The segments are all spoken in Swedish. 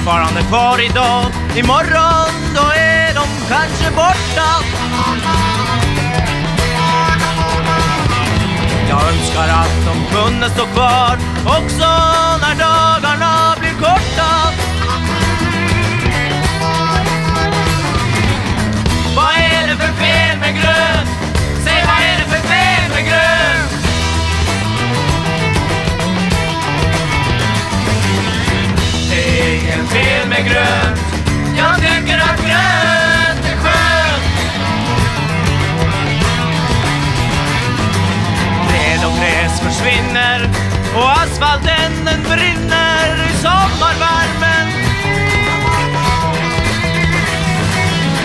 Fortfarande kvar idag. Imorgon, då är de kanske borta. Jag önskar att de kunde stå kvar också fel med grönt. Jag tycker att grönt är skönt. Träd och gräs försvinner och asfalten den brinner i sommarvärmen.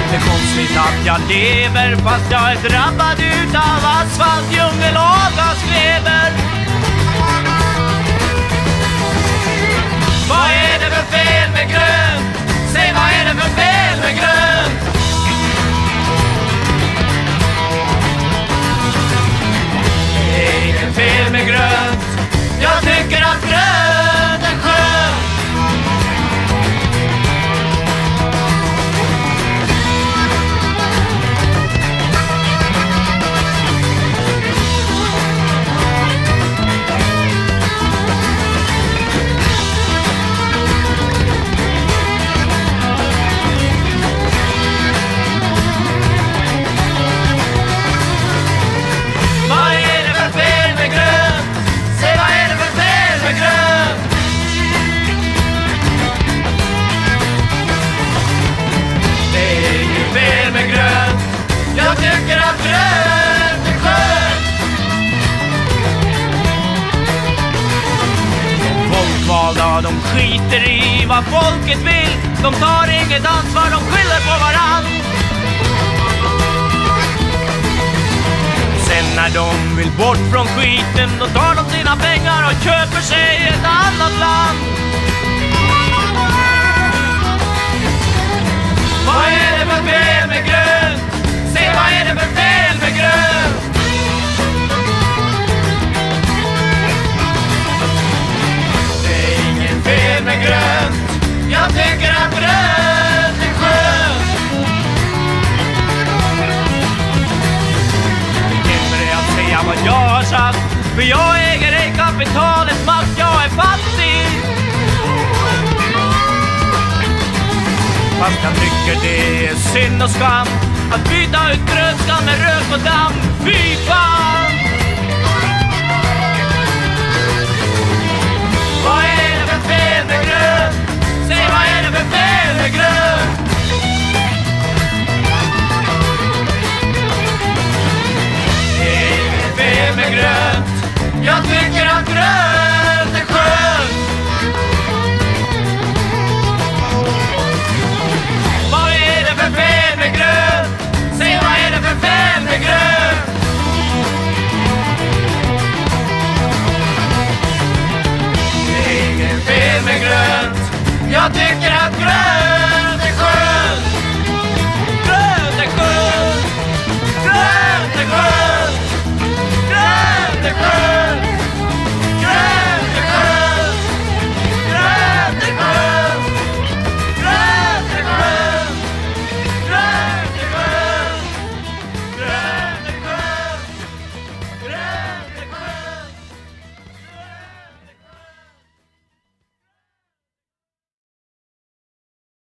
Det är konstigt att jag lever fast jag är drabbad utav med grönt. Jag de skiter i vad folket vill. De tar inget ansvar, de skyller på varann. Sen när de vill bort från skiten då tar de sina pengar och köper sig ett annat land. Vad är det för fel med För jag äger ej kapitalets makt, jag är fattig. Fast jag tycker det är synd och skam att byta ut grönskan med rök och damm. Fy fan! Jag tycker att grönt är skönt. Vad är det för fel med grönt? Säg vad är det för fel med grönt? Det är inget fel med grönt. Jag tycker att grönt